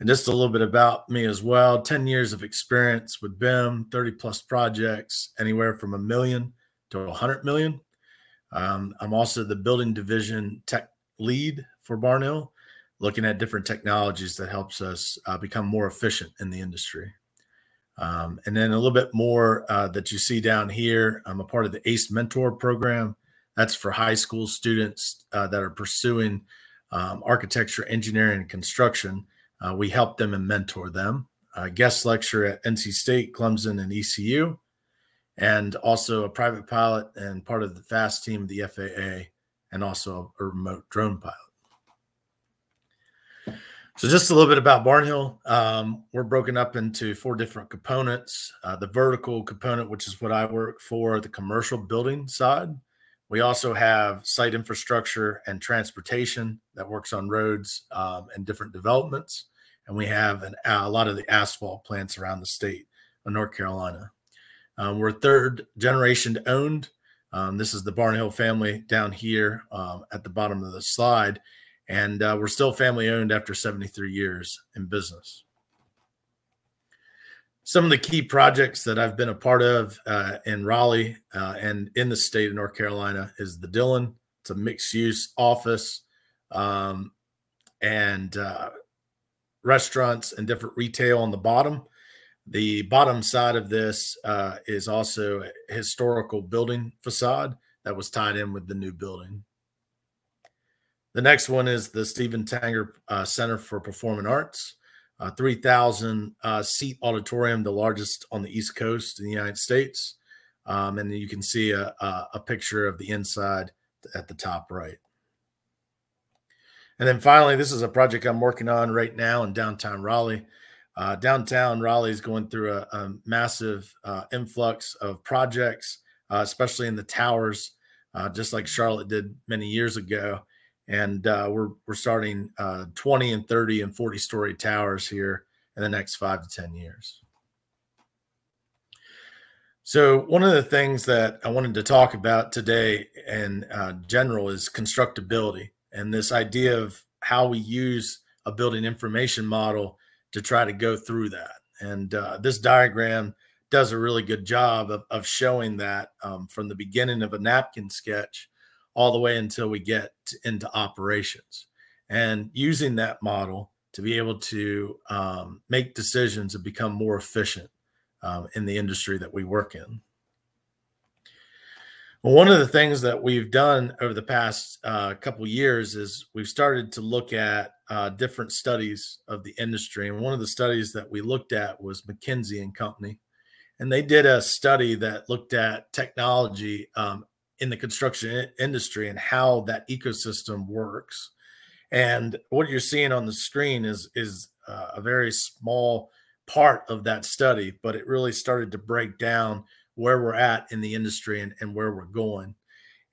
And just a little bit about me as well 10 years of experience with BIM, 30 plus projects, anywhere from a million to 100 million. Um, I'm also the building division tech lead for Barnhill, looking at different technologies that helps us uh, become more efficient in the industry. Um, and then a little bit more uh, that you see down here. I'm a part of the ACE Mentor program. That's for high school students uh, that are pursuing um, architecture, engineering, and construction. Uh, we help them and mentor them. guest lecture at NC State, Clemson, and ECU, and also a private pilot and part of the FAST team of the FAA, and also a remote drone pilot. So just a little bit about Barnhill. Um, we're broken up into four different components. Uh, the vertical component, which is what I work for, the commercial building side. We also have site infrastructure and transportation that works on roads um, and different developments. And we have an, a lot of the asphalt plants around the state of North Carolina. Um, we're third generation owned. Um, this is the Barnhill family down here um, at the bottom of the slide and uh, we're still family owned after 73 years in business. Some of the key projects that I've been a part of uh, in Raleigh uh, and in the state of North Carolina is the Dillon. It's a mixed use office um, and uh, restaurants and different retail on the bottom. The bottom side of this uh, is also a historical building facade that was tied in with the new building. The next one is the Steven Tanger uh, Center for Performing Arts, 3,000 uh, seat auditorium, the largest on the East Coast in the United States. Um, and you can see a, a, a picture of the inside at the top right. And then finally, this is a project I'm working on right now in downtown Raleigh. Uh, downtown Raleigh is going through a, a massive uh, influx of projects, uh, especially in the towers, uh, just like Charlotte did many years ago and uh, we're we're starting uh, 20 and 30 and 40 story towers here in the next five to 10 years. So one of the things that I wanted to talk about today in uh, general is constructability and this idea of how we use a building information model to try to go through that. And uh, this diagram does a really good job of, of showing that um, from the beginning of a napkin sketch all the way until we get into operations and using that model to be able to um, make decisions and become more efficient um, in the industry that we work in. Well, one of the things that we've done over the past uh, couple years is we've started to look at uh, different studies of the industry. And one of the studies that we looked at was McKinsey and Company. And they did a study that looked at technology um, in the construction industry and how that ecosystem works. And what you're seeing on the screen is is uh, a very small part of that study, but it really started to break down where we're at in the industry and, and where we're going.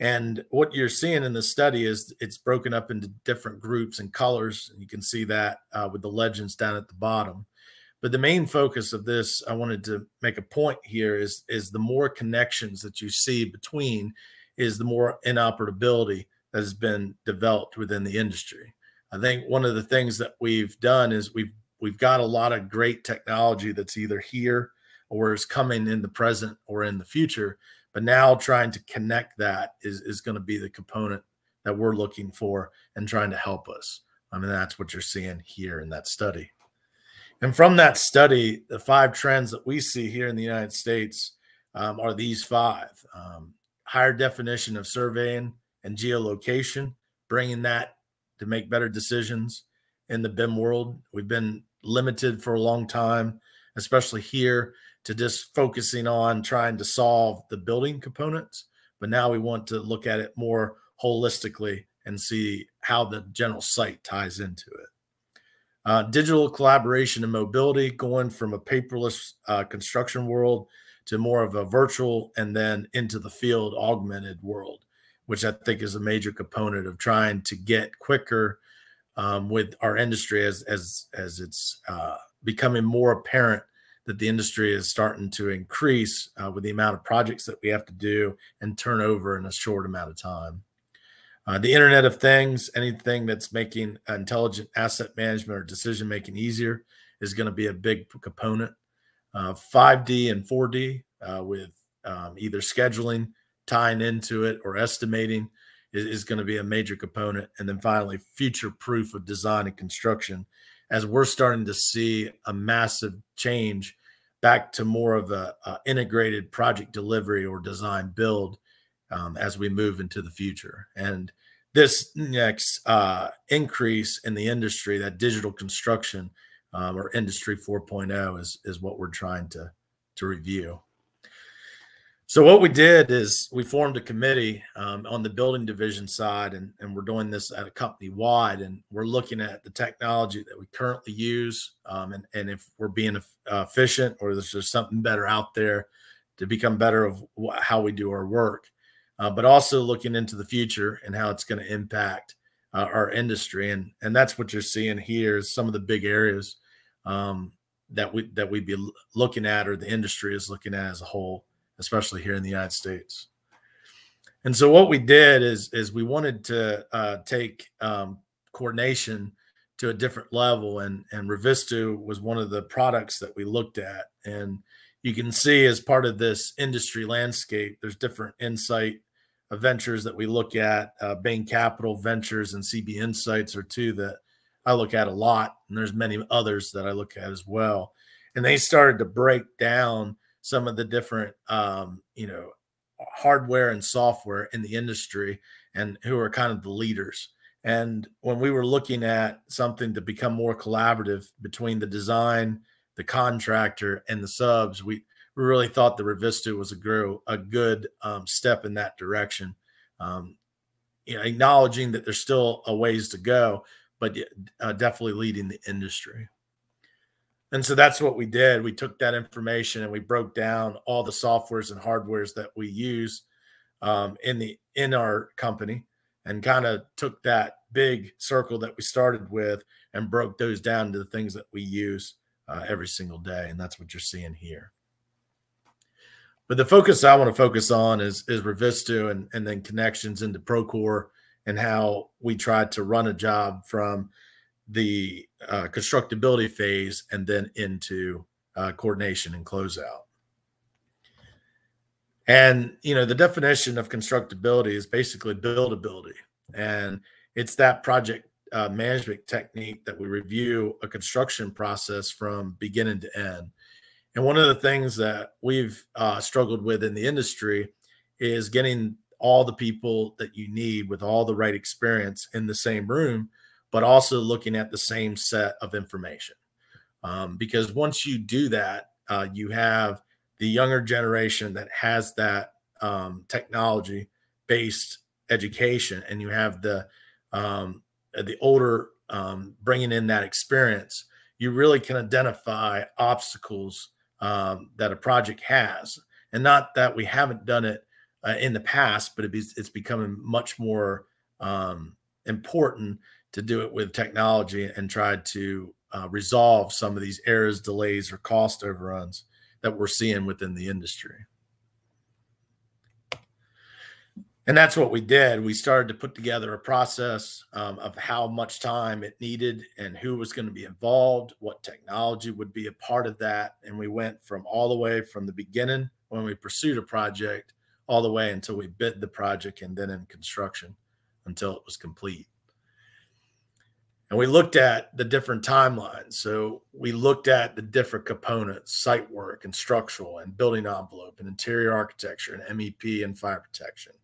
And what you're seeing in the study is it's broken up into different groups and colors. And you can see that uh, with the legends down at the bottom. But the main focus of this, I wanted to make a point here is, is the more connections that you see between is the more inoperability that has been developed within the industry. I think one of the things that we've done is we've we've got a lot of great technology that's either here or is coming in the present or in the future. But now trying to connect that is, is going to be the component that we're looking for and trying to help us. I mean, that's what you're seeing here in that study. And from that study, the five trends that we see here in the United States um, are these five. Um, higher definition of surveying and geolocation, bringing that to make better decisions in the BIM world. We've been limited for a long time, especially here, to just focusing on trying to solve the building components. But now we want to look at it more holistically and see how the general site ties into it. Uh, digital collaboration and mobility, going from a paperless uh, construction world to more of a virtual and then into the field augmented world, which I think is a major component of trying to get quicker um, with our industry as as as it's uh, becoming more apparent that the industry is starting to increase uh, with the amount of projects that we have to do and turn over in a short amount of time. Uh, the Internet of Things, anything that's making intelligent asset management or decision making easier, is going to be a big component. Uh, 5D and 4D uh, with um, either scheduling, tying into it, or estimating is, is going to be a major component. And then finally, future proof of design and construction, as we're starting to see a massive change back to more of a, a integrated project delivery or design build um, as we move into the future. And this next uh, increase in the industry, that digital construction um, or industry 4.0 is, is what we're trying to, to review. So what we did is we formed a committee um, on the building division side, and, and we're doing this at a company wide, and we're looking at the technology that we currently use, um, and, and if we're being efficient or there's something better out there to become better of how we do our work uh, but also looking into the future and how it's going to impact uh, our industry. And and that's what you're seeing here is some of the big areas um, that we that we'd be looking at or the industry is looking at as a whole, especially here in the United States. And so what we did is is we wanted to uh, take um, coordination to a different level, and and Revizto was one of the products that we looked at, and you can see as part of this industry landscape, there's different insight ventures that we look at. Uh, Bain Capital Ventures and CB Insights are two that I look at a lot, and there's many others that I look at as well. And they started to break down some of the different, um, you know, hardware and software in the industry, and who are kind of the leaders. And when we were looking at something to become more collaborative between the design the contractor and the subs, we, we really thought the Revizto was a, grow, a good um, step in that direction. Um, you know, acknowledging that there's still a ways to go, but uh, definitely leading the industry. And so that's what we did. We took that information and we broke down all the softwares and hardwares that we use um, in the in our company, and kind of took that big circle that we started with and broke those down to the things that we use uh, every single day. And that's what you're seeing here. But the focus I want to focus on is, is Revizto and, and then connections into Procore and how we tried to run a job from the uh, constructability phase and then into uh, coordination and closeout. And you know the definition of constructability is basically buildability, and it's that project uh, management technique that we review a construction process from beginning to end. And one of the things that we've uh, struggled with in the industry is getting all the people that you need with all the right experience in the same room, but also looking at the same set of information. Um, because once you do that, uh, you have the younger generation that has that um, technology based education, and you have the um, the older um, bringing in that experience, you really can identify obstacles um, that a project has. And not that we haven't done it uh, in the past, but it be, it's becoming much more um, important to do it with technology and try to uh, resolve some of these errors, delays, or cost overruns that we're seeing within the industry. And that's what we did. We started to put together a process um, of how much time it needed and who was going to be involved, what technology would be a part of that. And we went from all the way from the beginning when we pursued a project all the way until we bid the project and then in construction until it was complete. And we looked at the different timelines. So we looked at the different components, site work and structural and building envelope and interior architecture and MEP and fire protection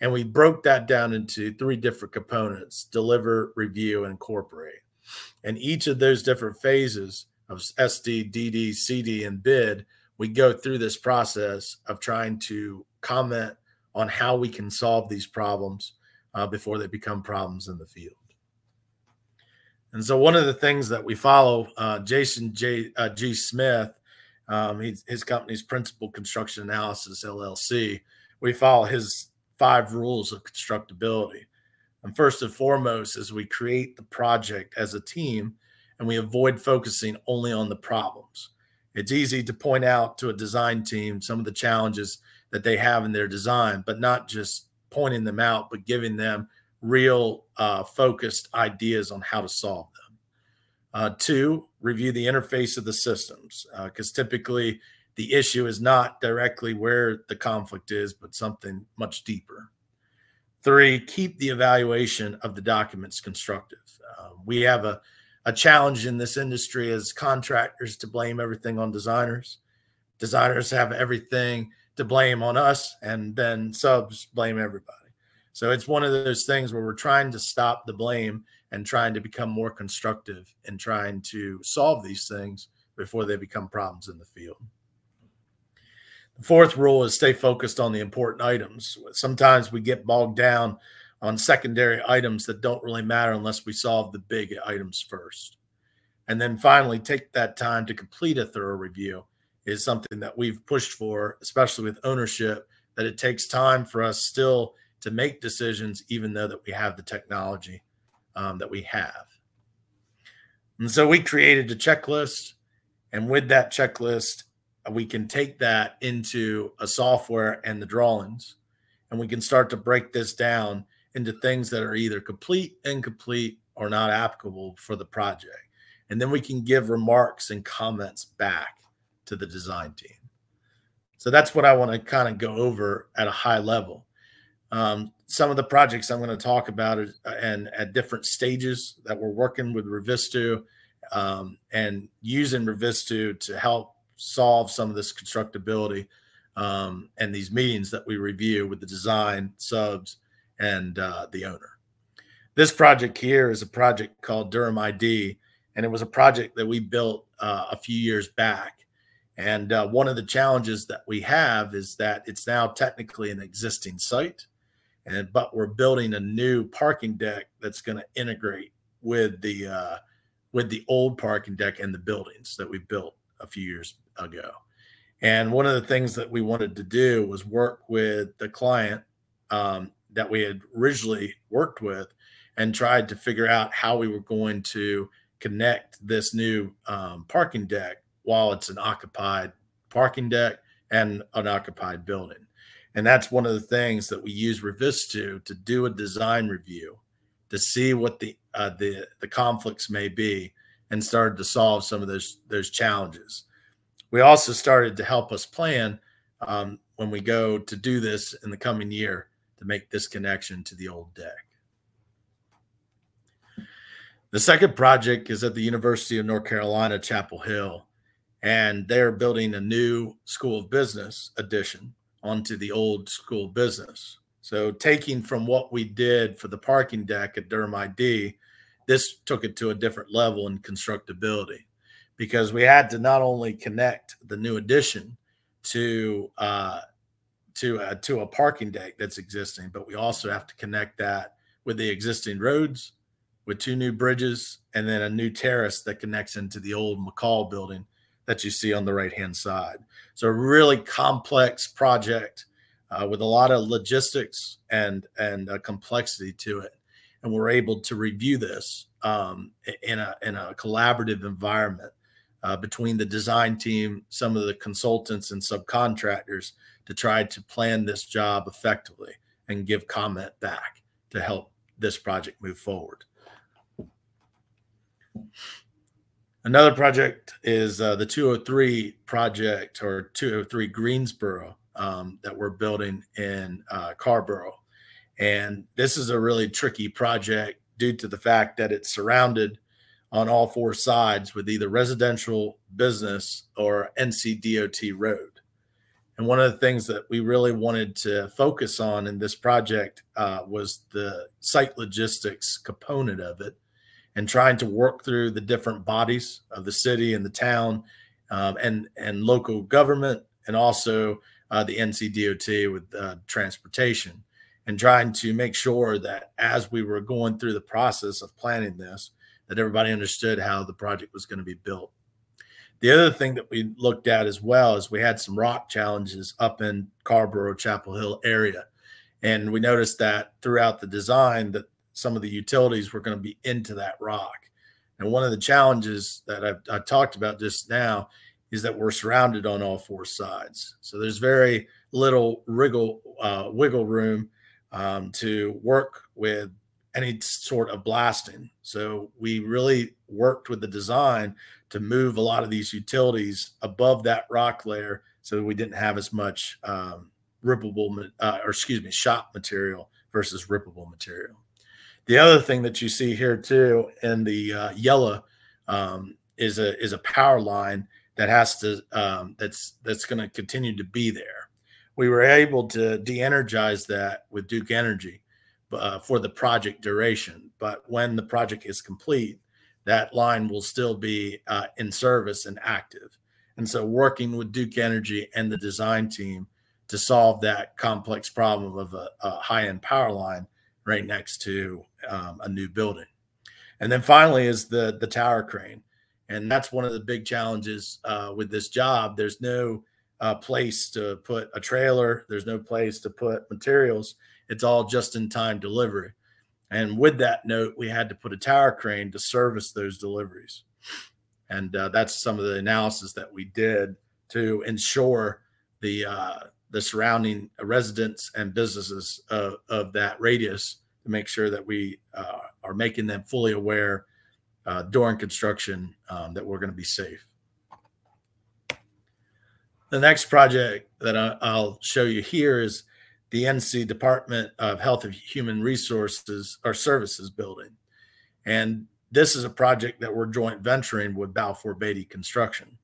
and we broke that down into three different components deliver, review, and incorporate. And each of those different phases of SD, DD, CD, and bid, we go through this process of trying to comment on how we can solve these problems uh, before they become problems in the field. And so, one of the things that we follow, uh, Jason J, uh, G. Smith, um, his company's Principal Construction Analysis LLC, we follow his five rules of constructability. And first and foremost is we create the project as a team and we avoid focusing only on the problems. It's easy to point out to a design team some of the challenges that they have in their design, but not just pointing them out, but giving them real uh, focused ideas on how to solve them. Uh, two, review the interface of the systems because uh, typically the issue is not directly where the conflict is, but something much deeper. Three, keep the evaluation of the documents constructive. Uh, we have a, a challenge in this industry as contractors to blame everything on designers. Designers have everything to blame on us, and then subs blame everybody. So it's one of those things where we're trying to stop the blame and trying to become more constructive and trying to solve these things before they become problems in the field. The fourth rule is stay focused on the important items. Sometimes we get bogged down on secondary items that don't really matter unless we solve the big items first. And then finally, take that time to complete a thorough review is something that we've pushed for, especially with ownership, that it takes time for us still to make decisions, even though that we have the technology um, that we have. And so we created a checklist. And with that checklist, we can take that into a software and the drawings, and we can start to break this down into things that are either complete, incomplete, or not applicable for the project. And then we can give remarks and comments back to the design team. So that's what I want to kind of go over at a high level. Um, some of the projects I'm going to talk about is, and at different stages that we're working with Revizto um, and using Revizto to help solve some of this constructability um, and these meetings that we review with the design subs and uh, the owner. This project here is a project called Durham ID, and it was a project that we built uh, a few years back. And uh, one of the challenges that we have is that it's now technically an existing site and but we're building a new parking deck that's going to integrate with the uh, with the old parking deck and the buildings that we built a few years ago. And one of the things that we wanted to do was work with the client um, that we had originally worked with and tried to figure out how we were going to connect this new um, parking deck while it's an occupied parking deck and an occupied building. And that's one of the things that we use Revizto to do a design review to see what the uh, the the conflicts may be and started to solve some of those those challenges. We also started to help us plan um, when we go to do this in the coming year to make this connection to the old deck. The second project is at the University of North Carolina, Chapel Hill, and they're building a new School of Business addition onto the old school business. So taking from what we did for the parking deck at Durham ID, this took it to a different level in constructability because we had to not only connect the new addition to uh, to uh, to a parking deck that's existing, but we also have to connect that with the existing roads, with two new bridges, and then a new terrace that connects into the old McColl building that you see on the right hand side. So a really complex project uh, with a lot of logistics and and complexity to it, and we're able to review this um, in a in a collaborative environment uh, between the design team, some of the consultants and subcontractors to try to plan this job effectively and give comment back to help this project move forward. Another project is uh, the 203 project or 203 Greensboro um, that we're building in uh, Carrboro. And this is a really tricky project due to the fact that it's surrounded on all four sides with either residential, business, or NCDOT road. And one of the things that we really wanted to focus on in this project uh, was the site logistics component of it and trying to work through the different bodies of the city and the town um, and and local government and also uh, the NCDOT with uh, transportation and trying to make sure that as we were going through the process of planning this that everybody understood how the project was going to be built. The other thing that we looked at as well is we had some rock challenges up in Carrboro Chapel Hill area and we noticed that throughout the design that some of the utilities were going to be into that rock. And one of the challenges that I've, I talked about just now is that we're surrounded on all four sides. So there's very little wriggle, uh, wiggle room um, to work with any sort of blasting. So we really worked with the design to move a lot of these utilities above that rock layer so we didn't have as much um, rippable, uh, or excuse me, shot material versus rippable material. The other thing that you see here too in the uh, yellow um, is a is a power line that has to um, that's that's going to continue to be there. We were able to de-energize that with Duke Energy uh, for the project duration, but when the project is complete, that line will still be uh, in service and active. And so, working with Duke Energy and the design team to solve that complex problem of a, a high-end power line right next to um, a new building. And then finally is the the tower crane, and that's one of the big challenges uh, with this job. There's no uh, place to put a trailer. There's no place to put materials. It's all just in time delivery. And with that note, we had to put a tower crane to service those deliveries. And uh, that's some of the analysis that we did to ensure the uh, the surrounding residents and businesses of, of that radius to make sure that we uh, are making them fully aware uh, during construction um, that we're going to be safe. The next project that I, will show you here is the NC Department of Health and Human Resources or Services building. And this is a project that we're joint venturing with Balfour Beatty Construction.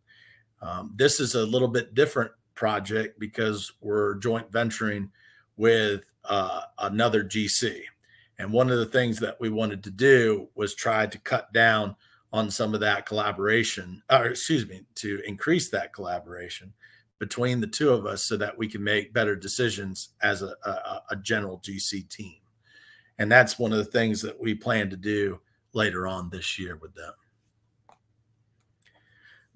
Um, this is a little bit different project because we're joint venturing with uh, another GC. And one of the things that we wanted to do was try to cut down on some of that collaboration, or excuse me, to increase that collaboration between the two of us so that we can make better decisions as a, a, a general GC team. And that's one of the things that we plan to do later on this year with them.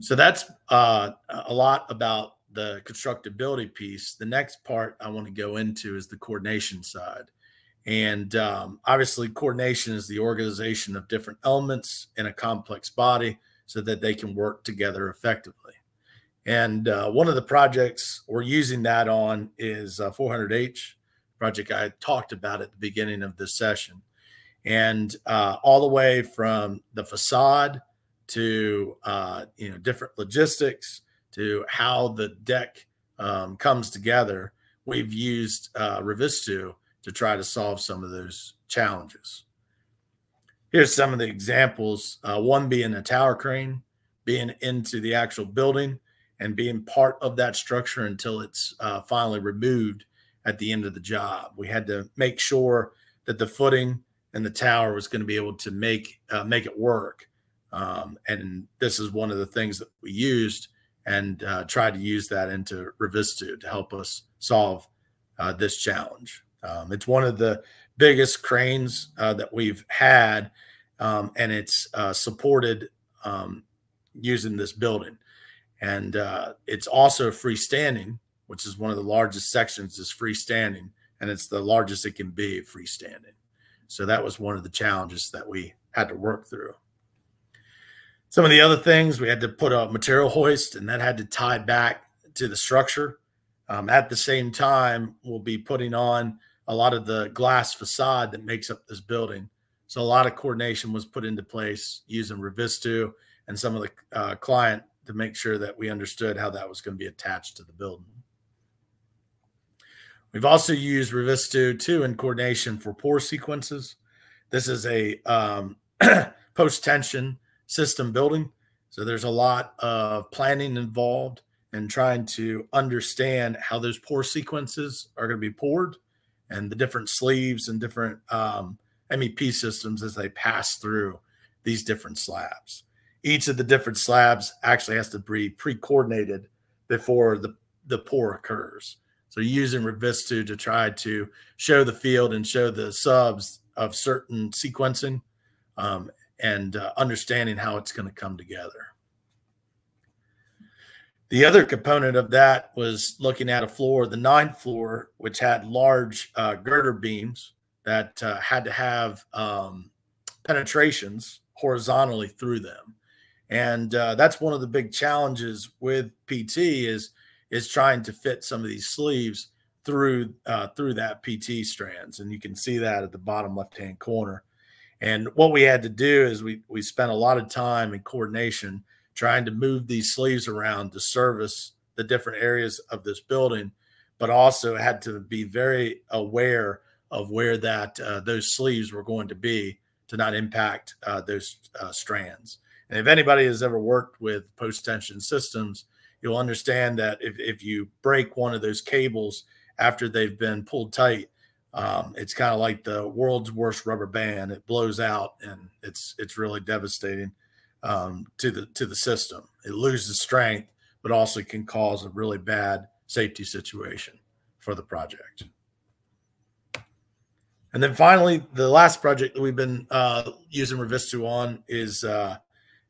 So that's uh, a lot about the constructability piece. The next part I want to go into is the coordination side. And um, obviously, coordination is the organization of different elements in a complex body so that they can work together effectively. And uh, one of the projects we're using that on is uh, 400H project I talked about at the beginning of this session. And uh, all the way from the facade to uh, you know different logistics to how the deck um, comes together, we've used uh, Revizto to try to solve some of those challenges. Here's some of the examples, uh, one being a tower crane, being into the actual building and being part of that structure until it's uh, finally removed at the end of the job. We had to make sure that the footing and the tower was going to be able to make uh, make it work. Um, and this is one of the things that we used and uh, tried to use that into Revizto to help us solve uh, this challenge. Um, it's one of the biggest cranes uh, that we've had, um, and it's uh, supported um, using this building. And uh, it's also freestanding, which is one of the largest sections is freestanding, and it's the largest it can be freestanding. So that was one of the challenges that we had to work through. Some of the other things we had to put a material hoist, and that had to tie back to the structure. Um, at the same time, we'll be putting on a lot of the glass facade that makes up this building. So a lot of coordination was put into place using Revizto and some of the uh, client to make sure that we understood how that was going to be attached to the building. We've also used Revizto too in coordination for pour sequences. This is a um, post-tension system building. So there's a lot of planning involved and trying to understand how those pour sequences are going to be poured and the different sleeves and different um, MEP systems as they pass through these different slabs each of the different slabs actually has to be pre-coordinated before the, the pour occurs. So using Revizto to try to show the field and show the subs of certain sequencing um, and uh, understanding how it's going to come together. The other component of that was looking at a floor, the ninth floor, which had large uh, girder beams that uh, had to have um, penetrations horizontally through them and uh, that's one of the big challenges with PT is is trying to fit some of these sleeves through uh, through that PT strands, and you can see that at the bottom left hand corner. And what we had to do is we we spent a lot of time in coordination trying to move these sleeves around to service the different areas of this building, but also had to be very aware of where that uh, those sleeves were going to be to not impact uh, those uh, strands. And if anybody has ever worked with post tension systems, you'll understand that if, if you break one of those cables after they've been pulled tight, um, it's kind of like the world's worst rubber band. It blows out, and it's it's really devastating um, to the to the system. It loses strength, but also can cause a really bad safety situation for the project. And then finally, the last project that we've been uh, using Revizto on is uh,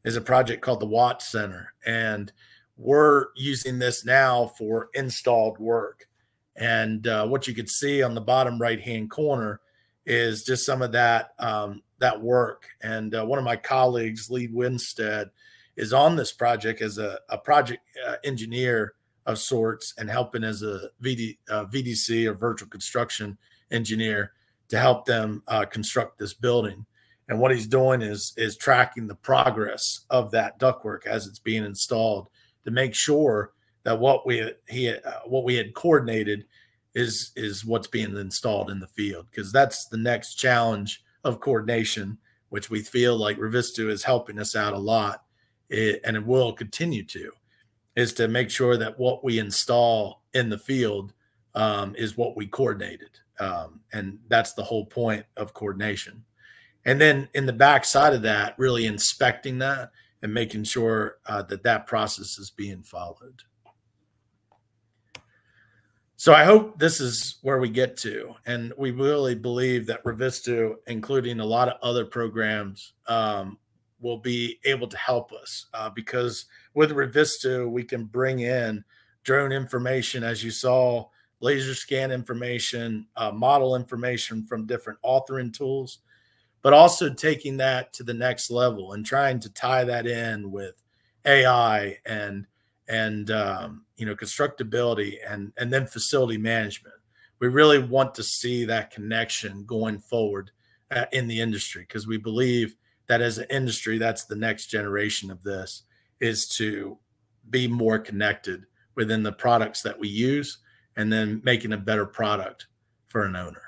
is a project called the Watt Center, and we're using this now for installed work. And uh, what you could see on the bottom right hand corner is just some of that um, that work. And uh, one of my colleagues, Lee Winstead, is on this project as a, a project uh, engineer of sorts and helping as a VD, uh, VDC or virtual construction engineer to help them uh, construct this building. And what he's doing is is tracking the progress of that ductwork as it's being installed to make sure that what we he uh, what we had coordinated is is what's being installed in the field. Because that's the next challenge of coordination which we feel like Revizto is helping us out a lot it, and it will continue to is to make sure that what we install in the field um, is what we coordinated. Um, and that's the whole point of coordination and then in the back side of that really inspecting that and making sure uh, that that process is being followed. So I hope this is where we get to, and we really believe that Revizto, including a lot of other programs, um, will be able to help us uh, because with Revizto we can bring in drone information, as you saw, laser scan information, uh, model information from different authoring tools but also taking that to the next level and trying to tie that in with AI and and um, you know constructability and and then facility management. We really want to see that connection going forward uh, in the industry because we believe that as an industry, that's the next generation of this is to be more connected within the products that we use and then making a better product for an owner.